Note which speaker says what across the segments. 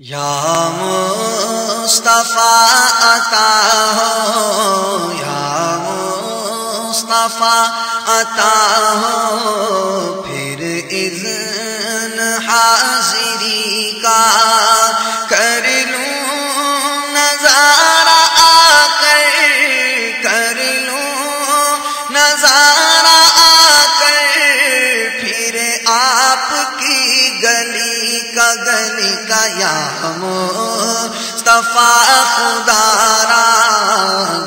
Speaker 1: یا مصطفیٰ عطا ہو یا مصطفیٰ عطا ہو پھر اذن حاضری کا کا کا یا مصطفیٰ خدا را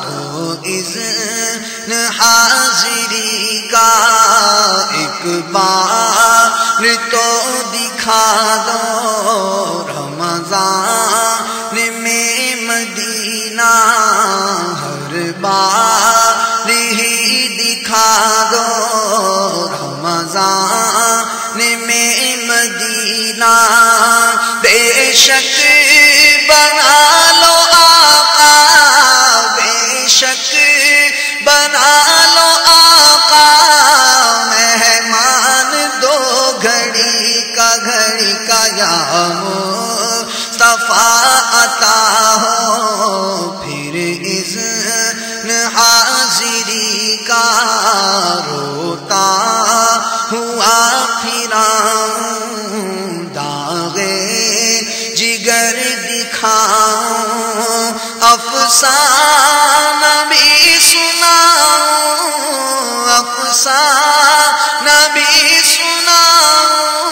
Speaker 1: دو اذن حاضری کا ایک بار تو دکھا دو بے شک بنا لو آقا، بے شک بنا لو آقا۔ مہمان دو گھڑی کا گھڑی کا یا صفا عطا ہو۔ پھر اذن حاضری کا روتا ہوا پھرا افسانہ بھی سناؤں افسانہ بھی سناؤں،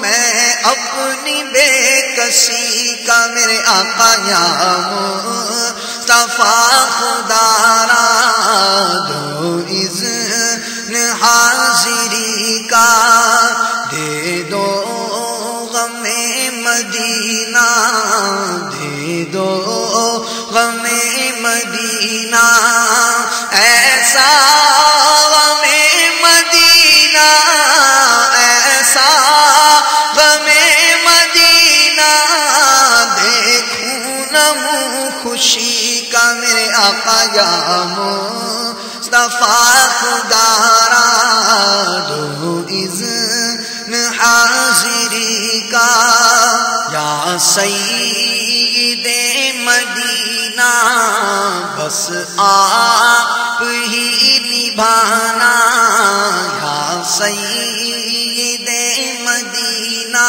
Speaker 1: میں اپنی بے کسی کا میرے آقا یا صفا خدا را دو اذن حاضری کا خوشی کا میرے آقا یا مصطفیٰ، خدا را دو اذن حاضری کا۔ یا سید مدینہ، بس آپ ہی نبھانا۔ یا سید مدینہ،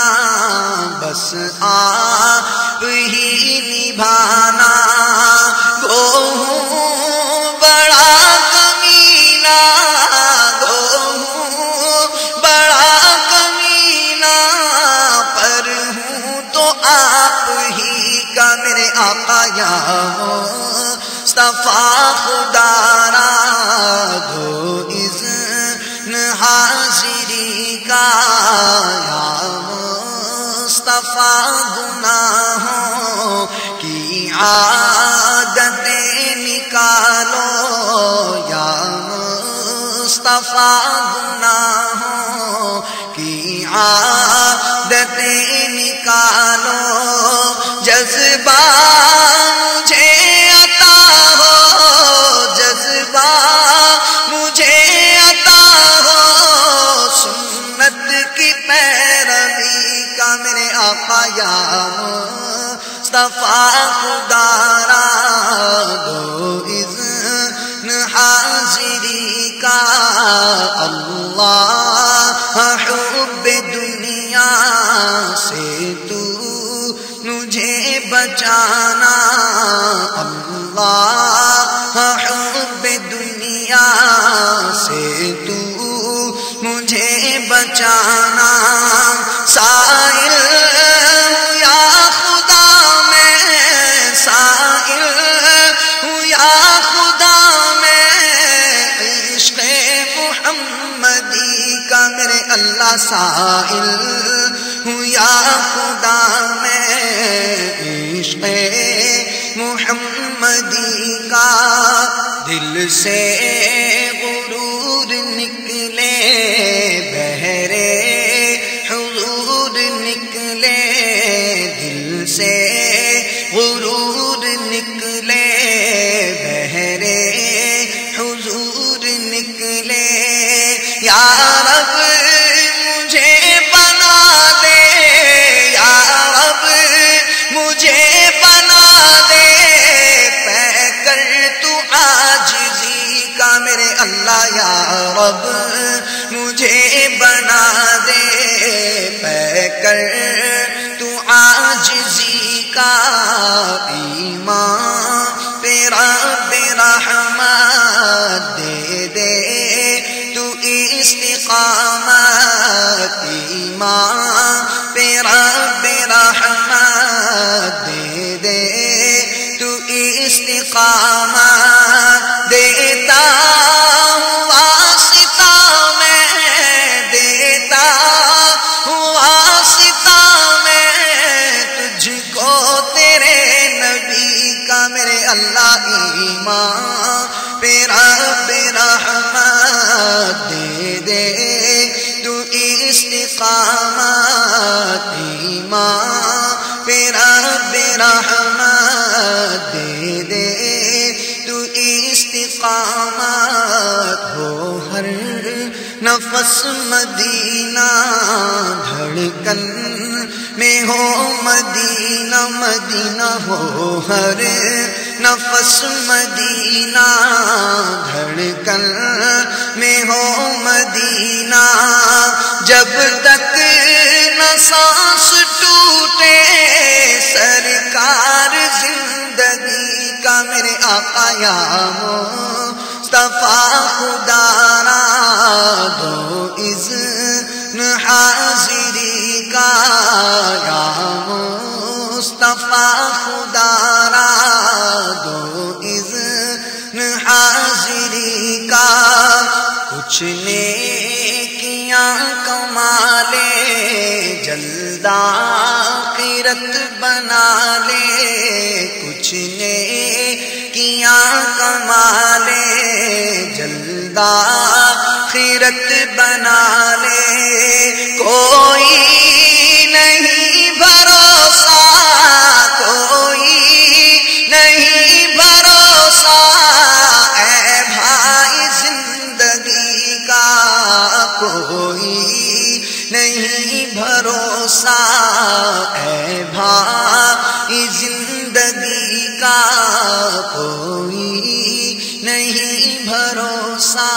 Speaker 1: بس آپ ہی نبھانا۔ صفا خدا را دو اذن حاضری کا یا مصطفیٰ گناہوں کی عادتیں نکالو یا مصطفیٰ گناہوں کی عادتیں نکالو جذبہ بچانا اللہ حب دنیا سے تو مجھے بچانا۔ سائل یا خدا، میں سائل یا خدا، میں عشق محمدی کا میرے اللہ سائل یا خدا، میں عشق محمدی کا دل سے غرور نکلے، بہرے حضور نکلے، دل سے غرور نکلے، بہرے حضور نکلے۔ یا اللہ یا رب، مجھے بنا دے۔ پہ کر تو آج جی کا ایمان پیرا پیرا رحمت دے دے۔ تو استقامت ایمان پیرا پیرا رحمت دے دے۔ تو استقامت استقامت ہو، ہر نفس مدینہ دھڑکن میں ہو، مدینہ مدینہ ہو، ہر نفس مدینہ دھڑکن میں ہو، مدینہ۔ جب تک نہ سانس ٹوٹے، سرکار زندگی کا آقا یا مصطفیٰ خدا را دو اذن حاضری کا یا مصطفیٰ خدا را دو اذن حاضری کا۔ کچھ نیکیاں کمالے جلدا قیرت بنا لے۔ کچھ نیکیاں کمالے جلدا خیرت بنا لے۔ کوئی نہیں بھروسہ، کوئی نہیں بھروسہ۔ اے بھائی زندگی کا کوئی نہیں بھروسہ۔ اے بھائی زندگی کا بھروسہ